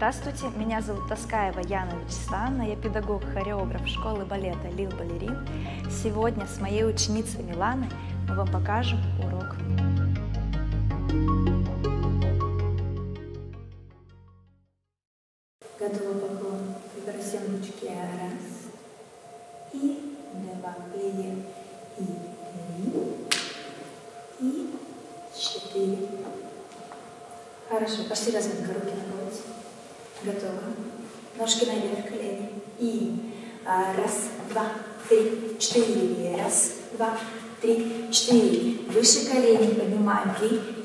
Здравствуйте, меня зовут Таскаева Яна Вячеславовна, я педагог-хореограф школы балета Лил Балерин. Сегодня с моей ученицей Миланой мы вам покажем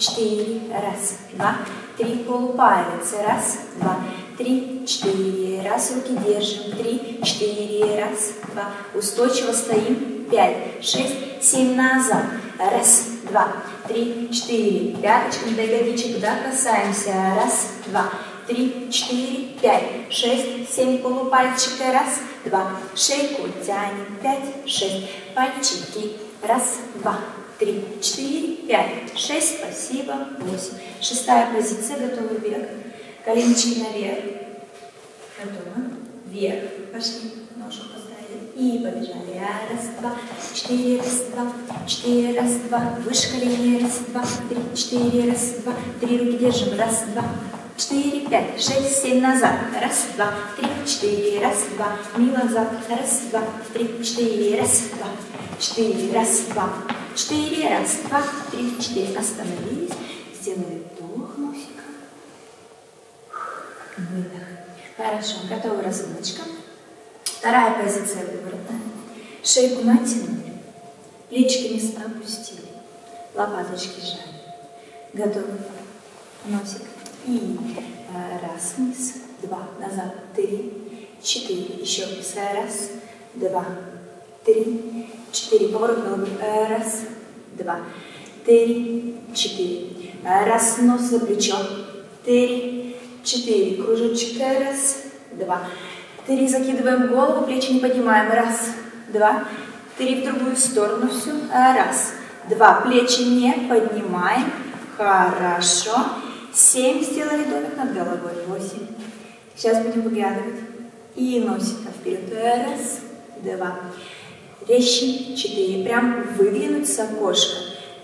четыре. Раз, два, три. Полупалец. Раз, два, три, четыре. Раз, руки держим. Три, четыре. Раз, два. Устойчиво стоим. Пять, шесть, семь. Назад. Раз, два, три, четыре. Пяточками до ягодичек да, касаемся. Раз, два, три, четыре, пять, шесть, семь. Полупальчика. Раз, два. Шейку тянем. Пять, шесть. Пальчики. Раз, два, три, четыре, пять, шесть. Спасибо. Восемь. Шестая позиция. Готовый бег. Коленочки наверх. Готово. Вверх. Пошли. Ножку поставили. И побежали. Раз, два, четыре, раз, два, четыре, раз, два. Выше колени. Раз, два, три, четыре, раз, два. Три руки держим. Раз, два, четыре, пять, шесть, семь. Назад. Раз, два, три, четыре, раз, два. Мило назад. Раз, два, три, четыре, раз, два, четыре, раз, два, четыре, раз, два, три, четыре. Остановились. Сделали вдох носиком. Выдох. Хорошо, готова разминочка. Вторая позиция выворотная. Шейку натянули, плечики вниз опустили, лопаточки сжали. Готовы? Носик. И э, раз вниз, два, назад, три, четыре. Еще вниз. Раз, два, три, четыре. Поворот головы. Раз, два, три, четыре. Раз, нос за плечо. Три, четыре. Кружочек. Раз, два, три. Закидываем голову, плечи не поднимаем. Раз, два, три. В другую сторону все. Раз, два. Плечи не поднимаем. Хорошо. Семь. Сделали домик над головой. Восемь. Сейчас будем выглядывать. И носика вперед. Раз, два. Резче. Четыре. Прям выдвинуть с окошка.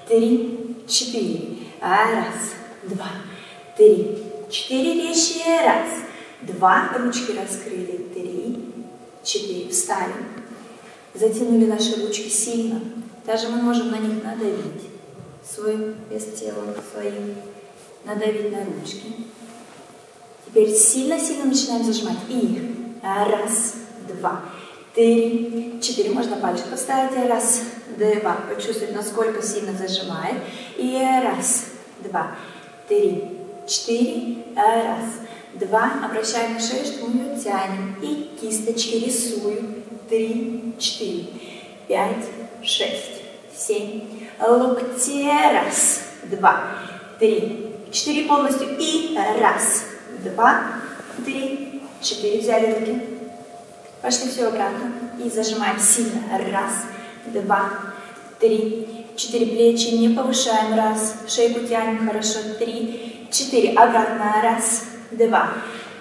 Три, четыре. Раз, два, три, четыре. Резче. Раз, два. Ручки раскрыли. Три, четыре. Встали. Затянули наши ручки сильно. Даже мы можем на них надавить. Свой вес тела своим. Надавить на ручки. Теперь сильно-сильно начинаем зажимать. И раз, два, три, четыре. Можно пальчик поставить. Раз, два. Почувствовать, насколько сильно зажимает. И раз, два, три, четыре. Раз, два. Обращаем шею, что мы ее тянем. И кисточки рисую. Три, четыре, пять, шесть, семь. Локти. Раз, два, три, четыре полностью. И раз, два, три, четыре. Взяли руки. Пошли все обратно. И зажимаем сильно. Раз, два, три, четыре. Плечи не повышаем. Раз. Шейку тянем. Хорошо. Три, четыре. Обратно. Раз, два,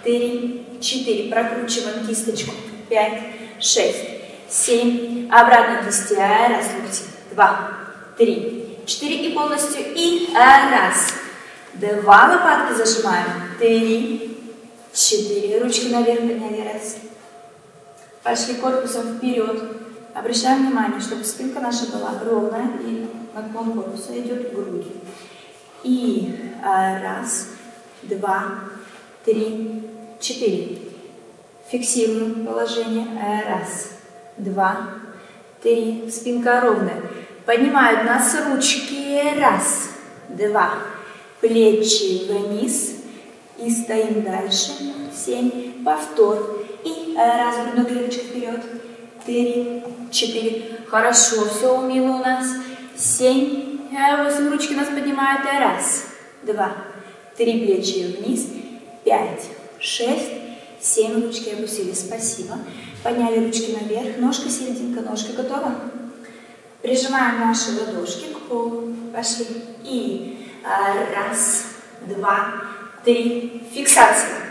три, четыре. Прокручиваем кисточку. Пять, шесть, семь. Обратно кисти. Раз, локти. Два, три, четыре. И полностью. И раз, два. Лопатки зажимаем. Три, четыре. Ручки наверх подняли. Раз. Пошли корпусом вперед. Обращаем внимание, чтобы спинка наша была ровная и наклон корпуса идет к груди. И раз, два, три, четыре. Фиксируем положение. Раз, два, три. Спинка ровная. Поднимают нас ручки. Раз, два. Плечи вниз. И стоим дальше. Семь. Повтор. И раз, грудной клеточек вперед. Три, четыре. Хорошо, все умело у нас. Семь. Восемь ручки нас поднимают. Раз, два, три плечи вниз. Пять, шесть, семь. Ручки опустили. Спасибо. Подняли ручки наверх. Ножка, серединка, ножка. Готова? Прижимаем наши ладошки к полу. Пошли. И раз, два, три. Фиксация.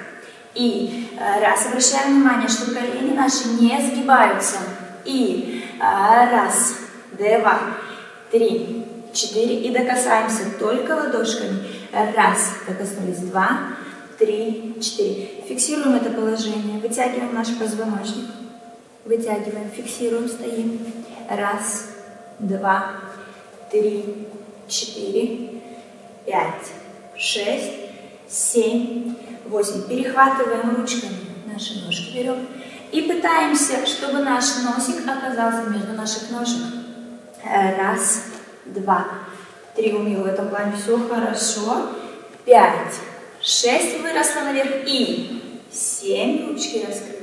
И э, раз, обращаем внимание, что колени наши не сгибаются. И э, раз, два, три, четыре. И докасаемся только ладошками. Раз, докоснулись, два, три, четыре. Фиксируем это положение, вытягиваем наш позвоночник. Вытягиваем, фиксируем, стоим. Раз, два, три, четыре, пять, шесть, семь, восемь. Перехватываем ручками наши ножки берем и пытаемся, чтобы наш носик оказался между наших ножек. Э, раз, два, три. У меня в этом плане все хорошо. Пять, шесть выросло наверх и семь. Ручки раскрыты.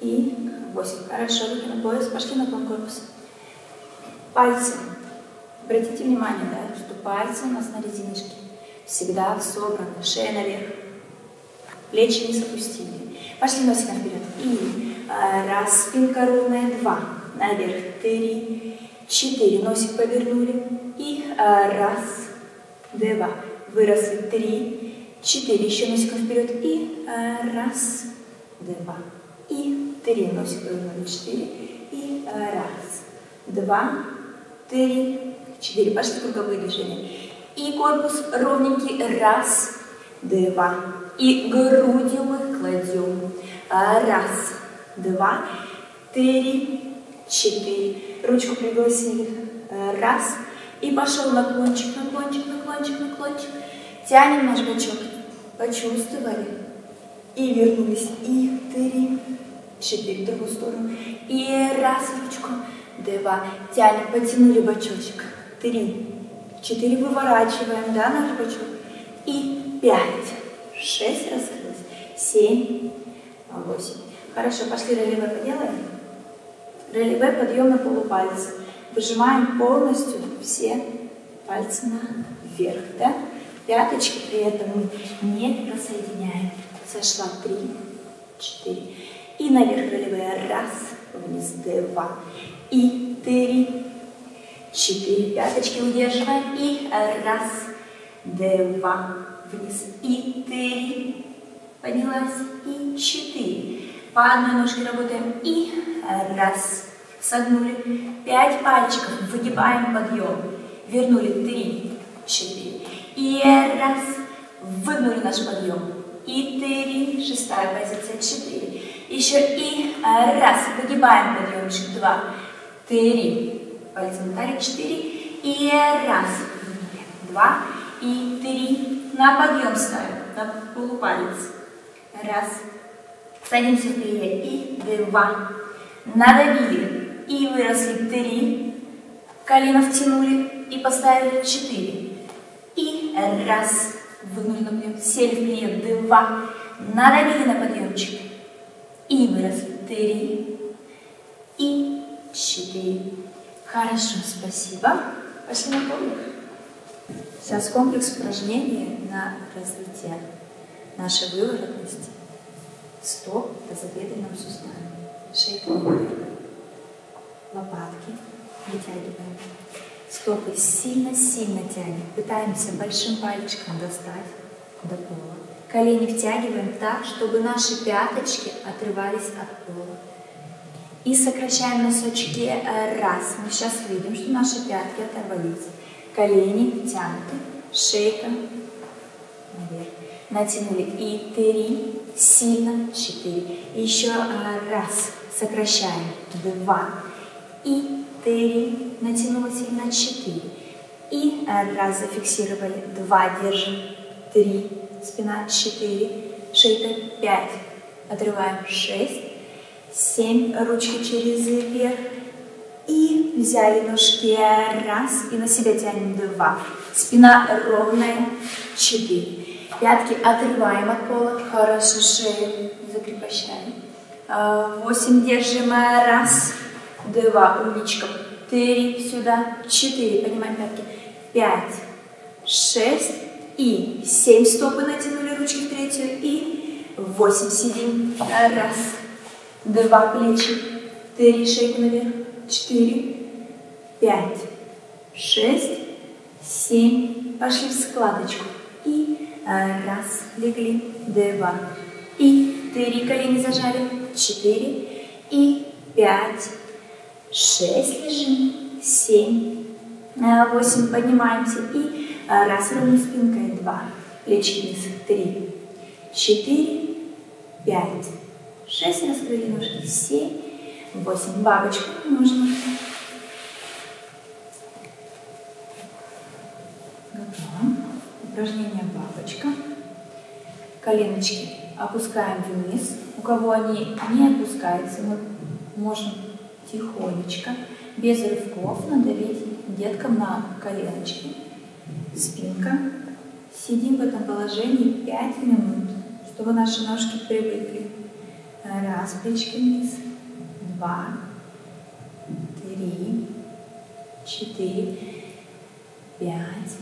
И восемь. Хорошо, на пояс, пошли на наклон корпуса. Пальцы. Обратите внимание, да, что пальцы у нас на резиночке всегда собраны, шея наверх, плечи не опустили. Пошли носиком вперед. И а, раз, спинка ровная, два, наверх, три, четыре, носик повернули. И а, раз, два, выросли, три, четыре, еще носиком вперед. И а, раз, два, и три, носик повернули, четыре. И раз, два, три, четыре. Пошли круговые движения. И корпус ровненький. Раз, два. И грудью мы кладем. Раз, два, три, четыре. Ручку пригласили. Раз. И пошел наклончик, наклончик, наклончик, наклончик. Тянем наш бочок. Почувствовали. И вернулись. И три, четыре. В другую сторону. И раз ручку. Два. Тянем. Потянули бочочек. Три, четыре. Выворачиваем, да, наш бочок. И пять, шесть раскрылось. Семь, восемь. Хорошо, пошли релеве поделаем. Релеве подъем на полупальцы. Выжимаем полностью все пальцы наверх, да? Пяточки при этом мы не рассоединяем. Сошла три, четыре. И наверх релеве. Раз, вниз, два. И три, четыре. Пяточки удерживаем. И раз, два, вниз. И три. Поднялась. И четыре. По одной ножке работаем. И раз. Согнули. Пять пальчиков. Выгибаем подъем. Вернули. Три, четыре. И раз. Выгнули наш подъем. И три. Шестая позиция. Четыре. Еще и раз. Выгибаем подъемчик. Два, три пальцем дали, четыре, и раз, два, и три, на подъем ставим, на полупалец, раз, садимся вперед, и два, надавили, и выросли, три, колено втянули, и поставили, четыре, и раз, выгнули подъем, сели вперед, два, надавили на подъемчик, и выросли, три, и четыре, Хорошо, спасибо. Пошли на подвиг. Сейчас комплекс упражнений на развитие нашей выворотности стоп в тазобедренном суставе. Шейка лопатки вытягиваем. Стопы сильно-сильно тянем. Пытаемся большим пальчиком достать до пола. Колени втягиваем так, чтобы наши пяточки отрывались от пола. И сокращаем носочки. Раз. Мы сейчас видим, что наши пятки оторвались. Колени тянуты. Шейка наверх. Натянули. И три. Сильно. Четыре. Еще э, раз. Сокращаем. Два. И три. Натянула сильно. Четыре. И раз. Зафиксировали. Два. Держим. Три. Спина. Четыре. Шейка. Пять. Отрываем. Шесть семь, ручки через вверх. И взяли ножки раз, и на себя тянем два. Спина ровная, четыре. Пятки отрываем от пола, хорошо шею закрепощаем. А, восемь держим, раз, два, умничка. Три, сюда, четыре, поднимаем пятки. Пять, шесть. И семь стопы натянули ручки в третью. И восемь сидим. Раз, два. Плечи, три. Шейку наверх, четыре, пять, шесть, семь, пошли в складочку. И раз, легли, два, и три, колени зажали, четыре. И пять, шесть, лежим, семь, э, восемь, поднимаемся. И э, раз, ровно спинкой, два, плечи вниз, три, четыре, пять, шесть, раскрыли ножки, семь, восемь, бабочку можно. Готово. Упражнение бабочка. Коленочки опускаем вниз. У кого они не опускаются, мы можем тихонечко, без рывков надавить деткам на коленочки. Спинка. Сидим в этом положении 5 минут, чтобы наши ножки привыкли. Раз, плечики вниз. Два. Три. Четыре. Пять.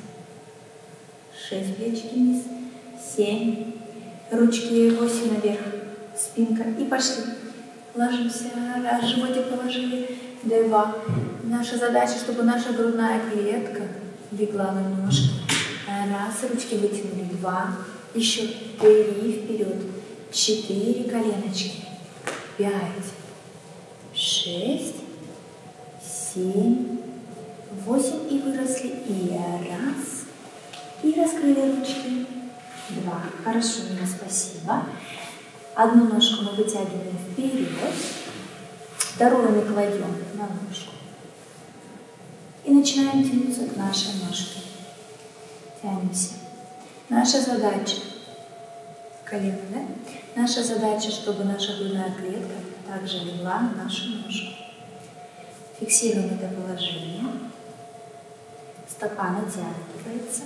Шесть плечики вниз. Семь. Ручки восемь наверх. Спинка. И пошли. Ложимся. Раз, животик положили. Два. Наша задача, чтобы наша грудная клетка легла на ножки. Раз, ручки вытянули. Два. Еще три вперед. Четыре коленочки. Пять. Шесть. Семь. Восемь. И выросли. И раз. И раскрыли ручки. Два. Хорошо, Нина, спасибо. Одну ножку мы вытягиваем вперед. Вторую мы кладем на ножку. И начинаем тянуться к нашей ножке. Тянемся. Наша задача колено, да? Наша задача, чтобы наша грудная клетка также легла на нашу ножку. Фиксируем это положение. Стопа натягивается.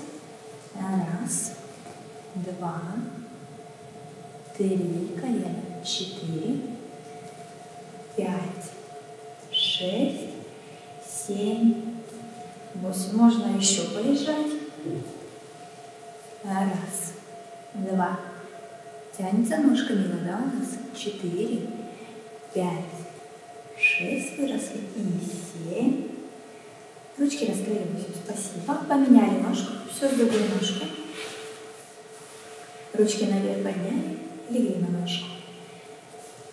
Раз, два, три, колено, четыре, пять, шесть, семь, восемь. Можно еще полежать. Раз, два. Тянется ножка мило, да, у нас? Четыре, пять, шесть выросли и семь. Ручки раскрыли, все, спасибо. Поменяли ножку, все с другой ножкой. Ручки наверх подняли, легли на ножку.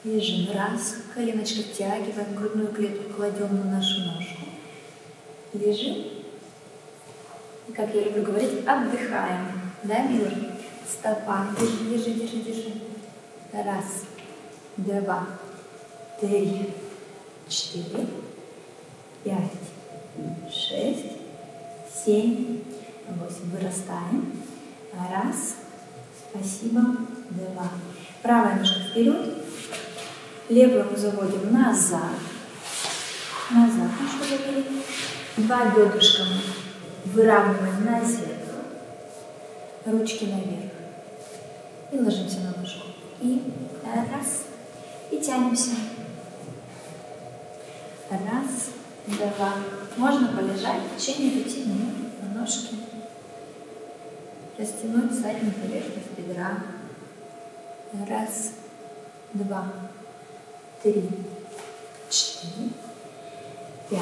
Лежим. Раз, коленочка втягиваем, грудную клетку кладем на нашу ножку. Лежим. И, как я люблю говорить, отдыхаем. Да, милый? Стопа. Держи, держи, держи, держи. Раз, два, три, четыре, пять, шесть, семь, восемь. Вырастаем. Раз. Спасибо. Два. Правая ножка вперед. Левую мы заводим назад. Назад ножку завели. Два бедрышка мы выравниваем на зеркало. Ручки наверх. И ложимся на ножку. И раз. И тянемся. Раз, два. Можно полежать в течение пяти минут на ножке. Растянуть заднюю поверхность бедра. Раз, два, три, четыре, пять,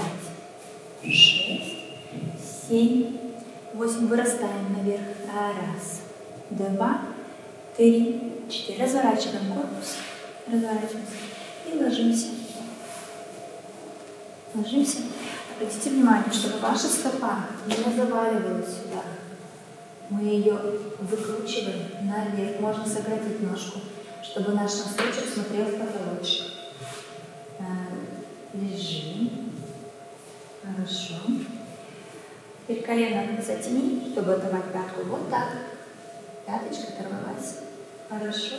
шесть, семь, восемь. Вырастаем наверх. Раз, два, три, четыре. Разворачиваем корпус. Разворачиваемся. И ложимся. Ложимся. Обратите внимание, чтобы ваша стопа не заваливалась сюда. Мы ее выкручиваем наверх. Можно сократить ножку, чтобы наш носочек смотрел в потолочек. Лежим. Хорошо. Теперь колено затяни, чтобы оторвать пятку. Вот так. Пяточка оторвалась. Хорошо.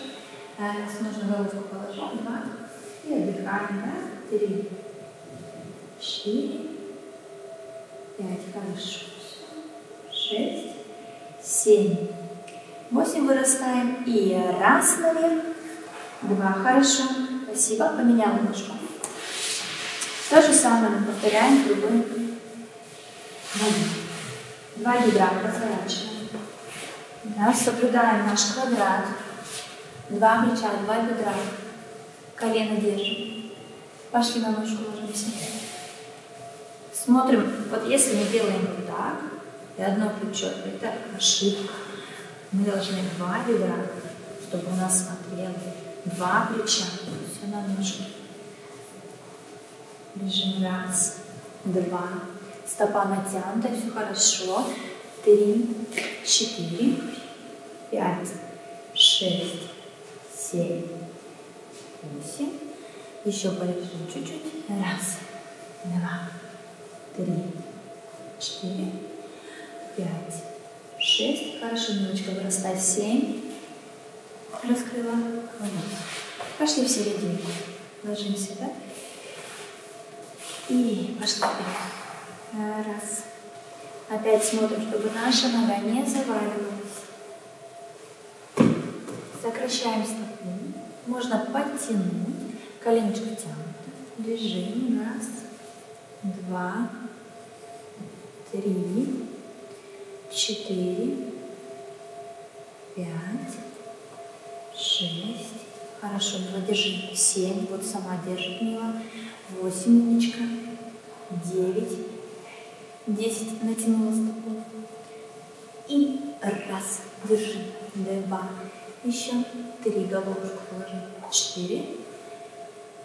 Раз нужно головку положим. Два. И отдыхаем. Раз, три, четыре, пять. Хорошо. Шесть, семь, восемь. Вырастаем. И раз наверх. Два. Хорошо. Спасибо. Поменяла ножку. То же самое мы повторяем другой. Два бедра разворачиваем. Да, соблюдаем наш квадрат. Два плеча, два бедра. Колено держим. Пошли на ножку ложимся. Смотрим, вот если мы делаем вот так, и одно плечо, это ошибка. Мы должны два бедра, чтобы у нас смотрело Два плеча. Все на ножку. Лежим. Раз, два. Стопа натянута, все хорошо. Три, четыре, пять, шесть, семь, восемь. Еще полежим чуть-чуть. Раз, два, три, четыре, пять, шесть. Хорошо, немножко вырастать. Семь. Раскрыла. Вот. Пошли в серединку. Ложимся, да? И пошли вперед. Раз. Опять смотрим, чтобы наша нога не заваливалась. Сокращаем стопу. Можно подтянуть. Коленочка тянута. Лежим. Раз, два, три, четыре, пять, шесть. Хорошо, Мила, держи. Семь. Вот сама держит Мила. Восемь, умничка. Девять. Десять. Натянула стопу. И раз. Держи. Два. Еще. Три. Головушку положи. Четыре.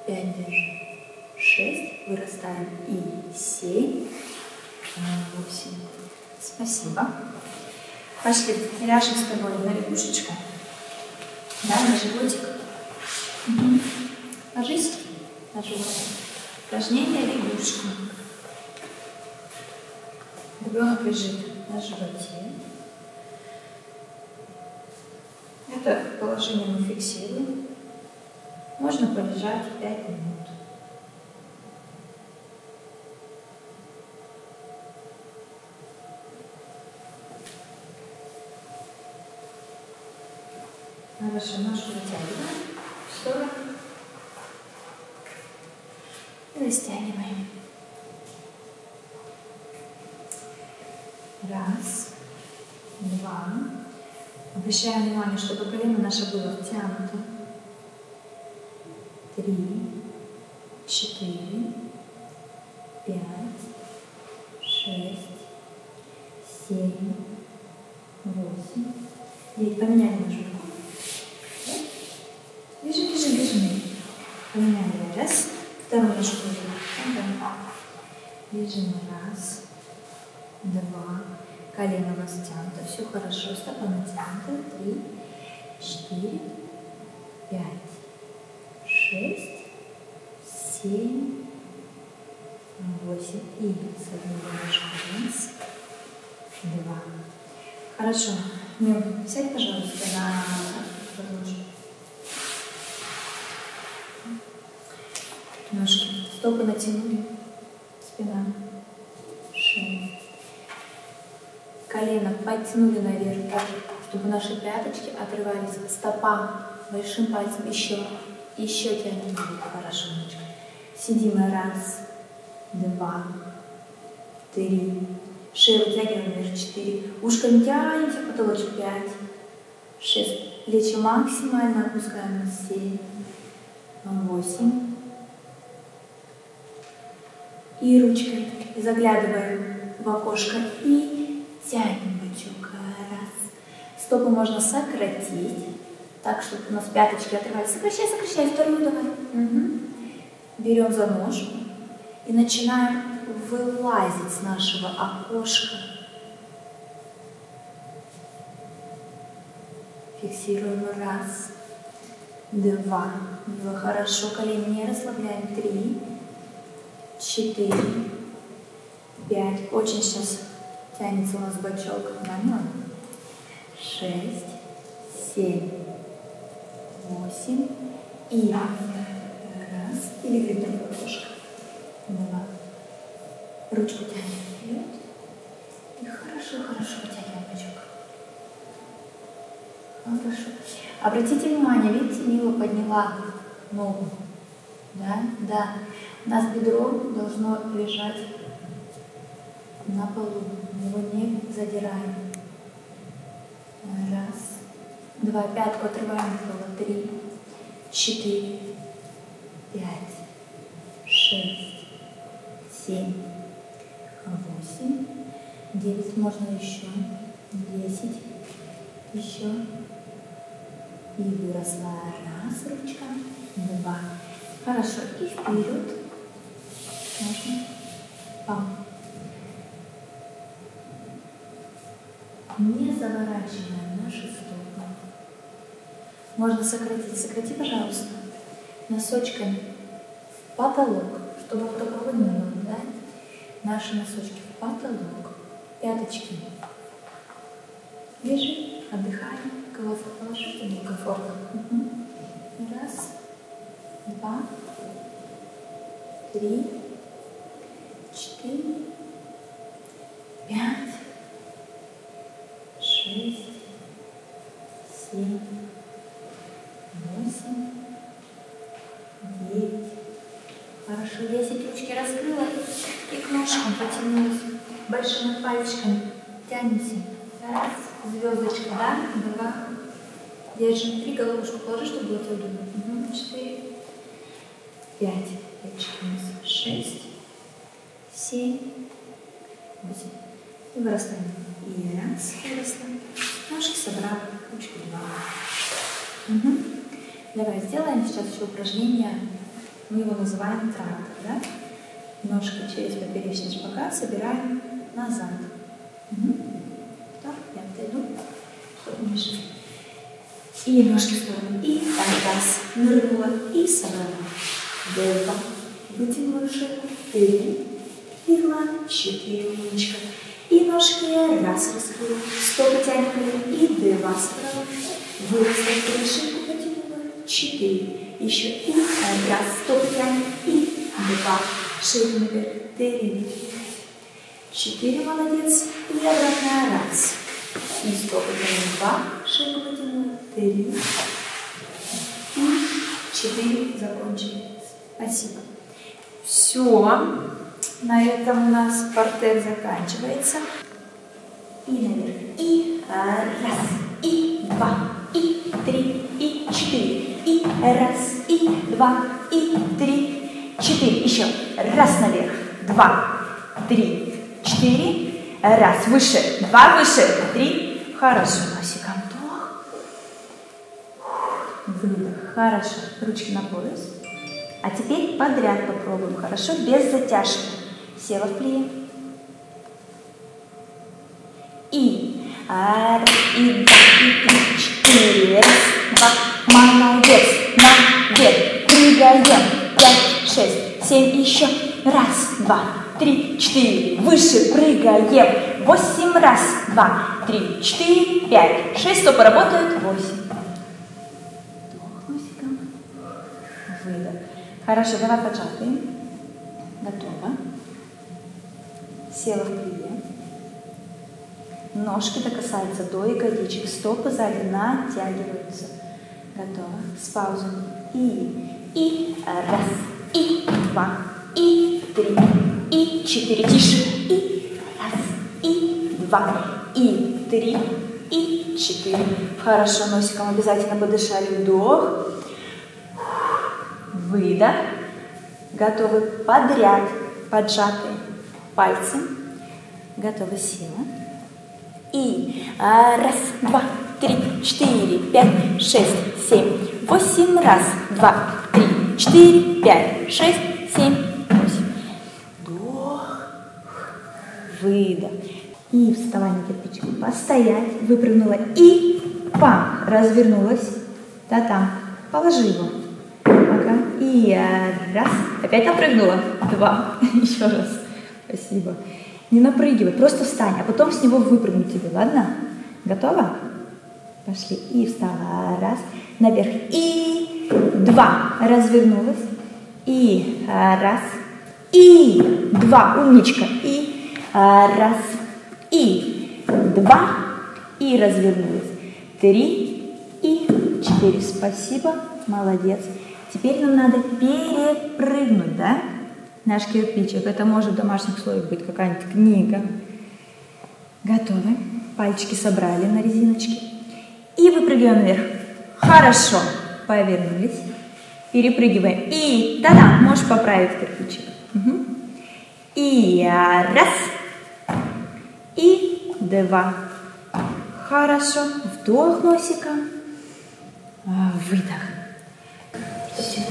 Пять держи. Шесть. Вырастаем. И семь. Восемь. Спасибо. Пошли. Ляжем с тобой на лягушечку. Да, на животик. Ложись на живот. Упражнение лягушка. Ребенок лежит на животе. Это положение мы фиксируем. Можно полежать 5 минут. Хорошо, ножку вытягиваем в сторону. И растягиваем. Раз, два. Обращаем внимание, чтобы колено наше было втянуто. Три, четыре, пять, шесть, семь, восемь. Девять. Поменяли нашу Вторую ножку. Бежим. Раз. Два. Колено у нас тянуто. Все хорошо. Стопа натянута. Три. Четыре. Пять. Шесть. Семь. Восемь. И с одной ножкой. Раз. Два. Хорошо. Мил, сядь, пожалуйста, на подложку. Стопы натянули. Спина. Шея. Колено подтянули наверх, так, чтобы наши пяточки отрывались. Стопа большим пальцем еще. Еще тянем. Хорошо, ножка. Сидим. Раз, два, три. Шею вытягиваем наверх. Четыре. Ушками тянемся, потолочек. Пять, шесть. Плечи максимально опускаем семь, восемь. И ручкой заглядываем в окошко и тянем бычок. Раз. Стопы можно сократить, так, чтобы у нас пяточки отрывались. Сокращай, сокращай. Вторую давай. Угу. Берем за ножку и начинаем вылазить с нашего окошка. Фиксируем раз, два. Было хорошо, колени не расслабляем. Три, четыре, пять. Очень сейчас тянется у нас бочок. Нормально. Шесть, семь, восемь. И раз. Или грибное окошко. Два. Ручку тянем вперед. И хорошо, хорошо вытягиваем бочок. Хорошо. Обратите внимание, видите, Мила подняла ногу. Да? Да. У нас бедро должно лежать на полу. Его не задираем. Раз. Два. Пятку отрываем от пола. Три. Четыре. Пять. Шесть. Семь. Восемь. Девять. Можно еще. Десять. Еще. И выросла раз ручка, два. Хорошо, и вперед. Можно. Пам. Не заворачиваем наши стопы. Можно сократить. Сократи, пожалуйста, носочками в потолок, чтобы вот такого не было, да? Наши носочки в потолок, пяточки. Лежи, отдыхаем, голову положи, чтобы комфортно. Угу. Раз, два, три, четыре, пять, шесть, семь, восемь, девять. Хорошо, десять ручки раскрыла и к ножкам потянулась. Большими пальчиками тянемся. Раз, звездочка, да? Два. Держим. Три головушку положи, чтобы было тебе удобно. Угу. Четыре. Пять. Пяточки у нас. Шесть. Семь. Восемь. И вырастаем. И раз, вырастаем. Ножки собрали. Ручки два. Угу. Давай сделаем сейчас еще упражнение. Мы его называем трактор, да? Ножки через поперечный шпагат собираем назад. Угу. Так, я отойду, чтобы мешать. И ножки в сторону. И раз, нырнула и собрала. Два, вытянула шею. Три, легла, четыре, умничка. И ножки раз раскрыла, стопы тянем и два собрала. Выросла, шейку потянула, четыре. Еще и раз, стопы тянем и два. Шейку наверх, три, четыре, молодец. И обратно раз. И стопы тянем два, шейку потянула, три. И четыре, закончили. Спасибо. Все. На этом у нас портер заканчивается. И наверх. И раз, и два, и три, и четыре. И раз, и два, и три, четыре. Еще. Раз наверх. Два, три, четыре. Раз. Выше. Два выше. Три. Хорошо. Носиком вдох. Выдох. Хорошо. Ручки на пояс. А теперь подряд попробуем. Хорошо? Без затяжки. Села в плие. И. Раз, и два, и три, четыре. Раз, два. Молодец. Наверх. Прыгаем. Пять, шесть, семь. Еще. Раз, два, три, четыре. Выше прыгаем. Восемь. Раз, два, три, четыре, пять, шесть. Стопы работают. Восемь. Вдох носиком. Выдох. Хорошо, давай поджатые. Готово. Села в плие. Ножки докасаются до ягодичек. Стопы сзади натягиваются. Готово. С паузой. И, и, раз, и, два, и, три, и, четыре. Тише. И, раз, и, два, и, три, и, четыре. Хорошо, носиком обязательно подышали. Вдох. Выдох. Готовы подряд. Поджатые пальцы. Готовы сила. И раз, два, три, четыре, пять, шесть, семь, восемь. Раз, два, три, четыре, пять, шесть, семь, восемь. Вдох. Выдох. И вставай на кирпичику. Постоять. Выпрыгнула. И пам. Развернулась. Да там. Положи его. И раз. Опять напрыгнула. Два. Еще раз. Спасибо. Не напрыгивай, просто встань, а потом с него выпрыгнуть тебе, ладно? Готова? Пошли. И встала. Раз. Наверх. И два. Развернулась. И раз. И два. Умничка. И раз. И два. И развернулась. Три. И четыре. Спасибо. Молодец. Теперь нам надо перепрыгнуть, да? Наш кирпичик. Это может в домашних условиях быть какая-нибудь книга. Готовы. Пальчики собрали на резиночке. И выпрыгиваем вверх. Хорошо. Повернулись. Перепрыгиваем. И та-да, можешь поправить кирпичик. Угу. И раз. И два. Хорошо. Вдох носиком. А, выдох. Все.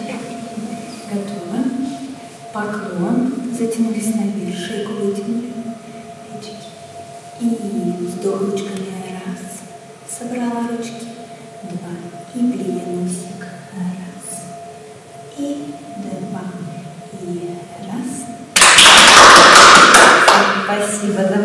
Готово. Поклон. Затянулись наверх. Шейку вытянули. И вдох ручками. Раз. Собрала ручки. Два. И плиенусик. Раз. И два. И раз. Спасибо.